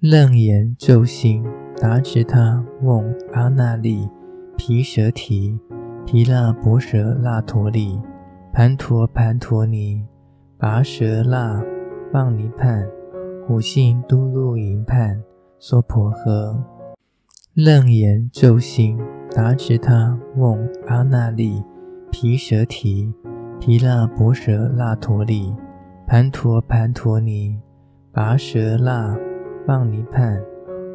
楞严咒心，达持他嗡阿那利毗舍提毗那婆舍那陀利盘陀盘陀尼跋舍那棒尼盘五性都路营盘娑婆诃。楞严咒心，达持他嗡阿那利毗舍提毗那婆舍那陀利盘陀盘陀尼跋舍那。棒尼判，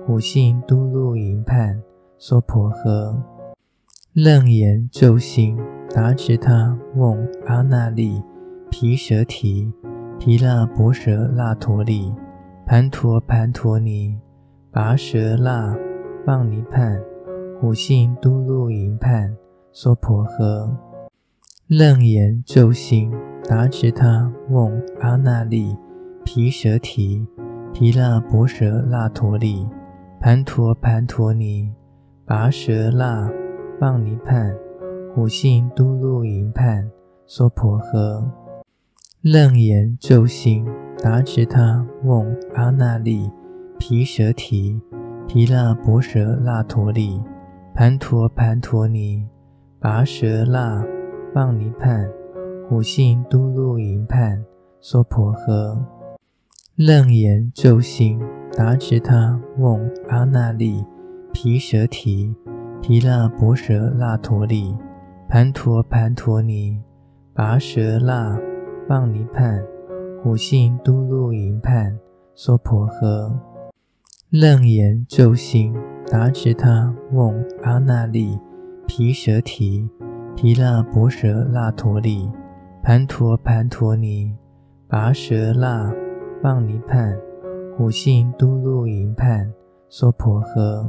五性都路营判，娑婆诃。楞严咒心，达持他嗡阿那利毗舍提毗那婆舍那陀利盘陀盘陀尼跋舍那棒尼判，五性都路营判，娑婆诃。楞严咒心，达持他嗡阿那利毗舍提。毗那婆舍那陀利盘陀盘陀尼跋舍那棒尼判五性都路营判娑婆诃。楞严咒心，达持他梦阿那利毗舍提毗那婆舍那陀利盘陀盘陀尼跋舍那棒尼判五性都路营判娑婆诃。楞严咒心，达持他嗡阿那利毗舍提毗那婆舍那陀利盘陀盘陀尼跋舍那棒尼判五性都路营判娑婆诃。楞严咒心，达持他嗡阿那利毗舍提毗那婆舍那陀利盘陀盘陀尼跋舍那。棒尼判，五性都路营畔，娑婆诃。